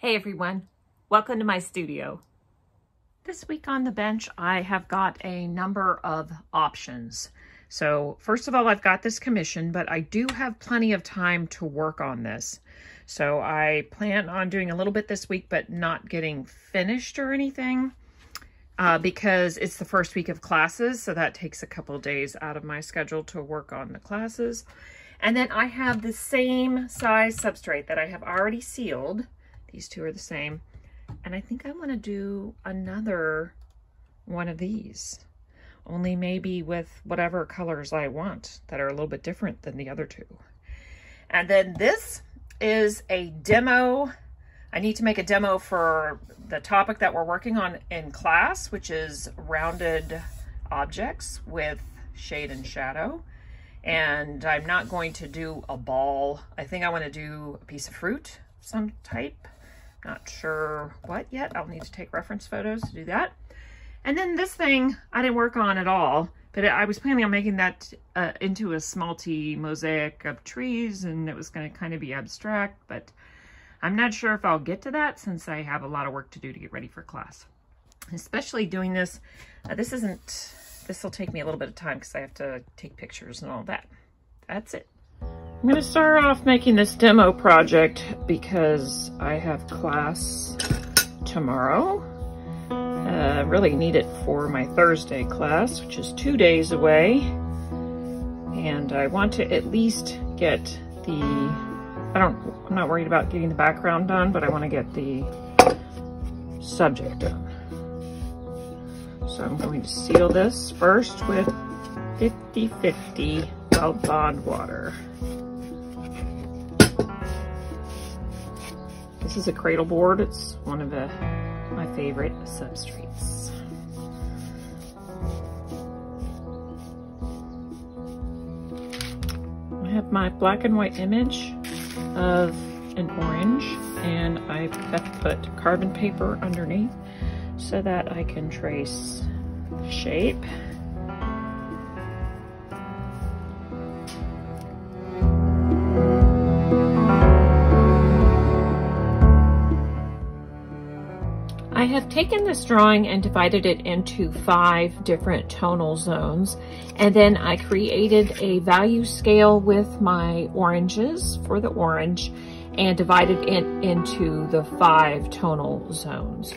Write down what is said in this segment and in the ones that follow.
Hey everyone, welcome to my studio. This week on the bench, I have got a number of options. So first of all, I've got this commission, but I do have plenty of time to work on this. So I plan on doing a little bit this week, but not getting finished or anything uh, because it's the first week of classes. So that takes a couple days out of my schedule to work on the classes. And then I have the same size substrate that I have already sealed these two are the same. And I think I want to do another one of these. Only maybe with whatever colors I want that are a little bit different than the other two. And then this is a demo. I need to make a demo for the topic that we're working on in class, which is rounded objects with shade and shadow. And I'm not going to do a ball. I think I want to do a piece of fruit, some type. Not sure what yet. I'll need to take reference photos to do that. And then this thing I didn't work on at all, but I was planning on making that uh, into a smalti mosaic of trees and it was going to kind of be abstract, but I'm not sure if I'll get to that since I have a lot of work to do to get ready for class. Especially doing this, uh, this isn't, this will take me a little bit of time because I have to take pictures and all that. That's it. I'm going to start off making this demo project because I have class tomorrow. I uh, really need it for my Thursday class, which is two days away. And I want to at least get the, I don't, I'm not worried about getting the background done, but I want to get the subject done. So I'm going to seal this first with 50-50 Bond water. Is a cradle board. It's one of the, my favorite substrates. I have my black and white image of an orange and I have put carbon paper underneath so that I can trace the shape. Have taken this drawing and divided it into five different tonal zones. And then I created a value scale with my oranges for the orange and divided it into the five tonal zones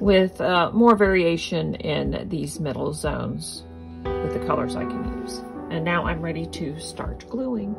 with uh, more variation in these middle zones with the colors I can use. And now I'm ready to start gluing.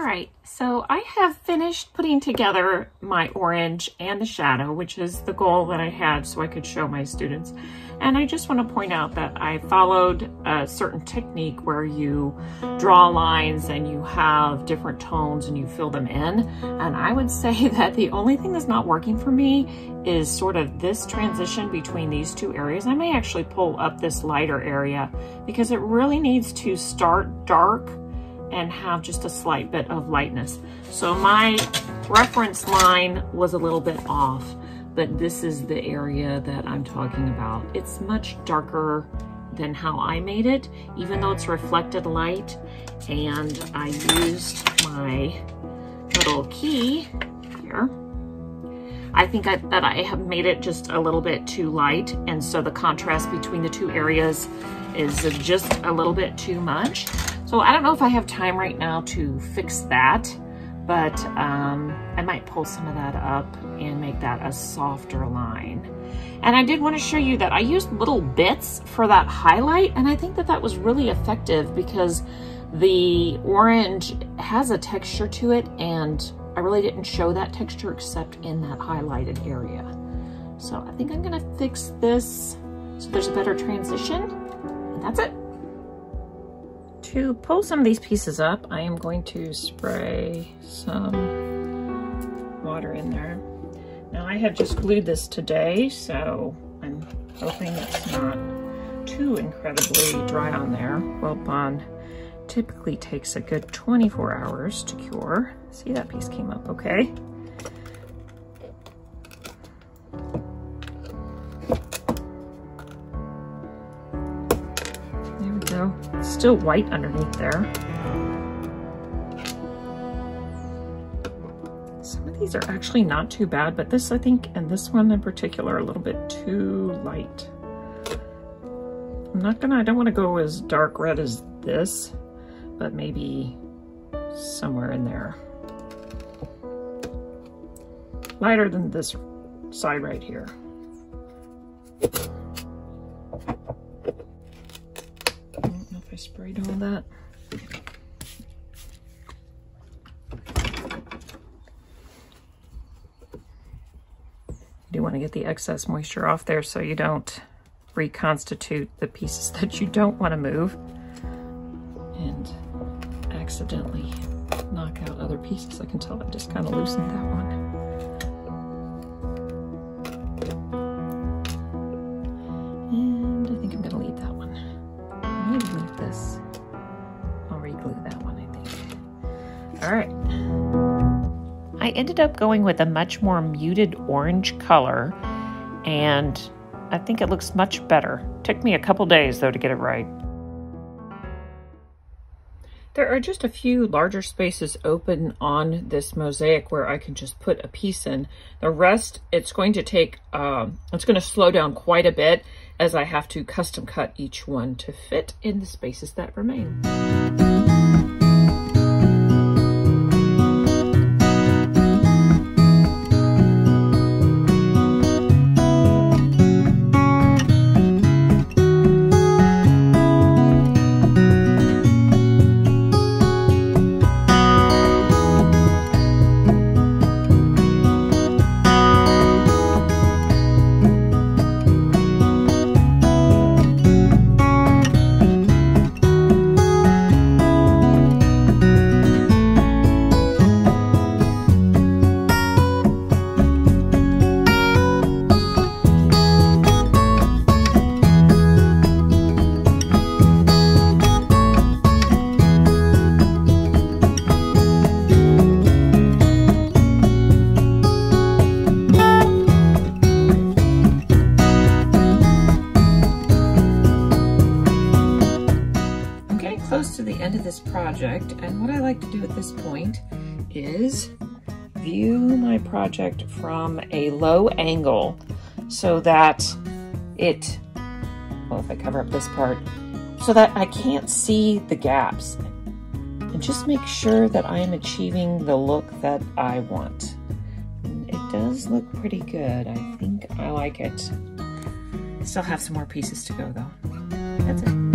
All right, so I have finished putting together my orange and the shadow, which is the goal that I had so I could show my students. And I just want to point out that I followed a certain technique where you draw lines and you have different tones and you fill them in. And I would say that the only thing that's not working for me is sort of this transition between these two areas. I may actually pull up this lighter area because it really needs to start dark and have just a slight bit of lightness. So my reference line was a little bit off, but this is the area that I'm talking about. It's much darker than how I made it, even though it's reflected light. And I used my little key here. I think I, that I have made it just a little bit too light. And so the contrast between the two areas is just a little bit too much. So I don't know if I have time right now to fix that, but um, I might pull some of that up and make that a softer line. And I did want to show you that I used little bits for that highlight, and I think that that was really effective because the orange has a texture to it, and I really didn't show that texture except in that highlighted area. So I think I'm gonna fix this so there's a better transition, that's it. To pull some of these pieces up, I am going to spray some water in there. Now I have just glued this today, so I'm hoping it's not too incredibly dry on there. Weldbond typically takes a good 24 hours to cure. See that piece came up okay. Still white underneath there. Some of these are actually not too bad, but this I think, and this one in particular, a little bit too light. I'm not gonna, I don't wanna go as dark red as this but maybe somewhere in there. Lighter than this side right here. Sprayed all that. You do want to get the excess moisture off there so you don't reconstitute the pieces that you don't want to move and accidentally knock out other pieces. I can tell I just kind of loosened that one. Right. I ended up going with a much more muted orange color and I think it looks much better. Took me a couple days though to get it right. There are just a few larger spaces open on this mosaic where I can just put a piece in. The rest, it's going to take, um, it's going to slow down quite a bit as I have to custom cut each one to fit in the spaces that remain. Close to the end of this project and what I like to do at this point is view my project from a low angle so that it, well if I cover up this part, so that I can't see the gaps and just make sure that I am achieving the look that I want. It does look pretty good. I think I like it. Still have some more pieces to go though. That's it.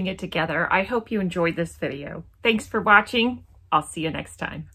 Putting it together. I hope you enjoyed this video. Thanks for watching. I'll see you next time.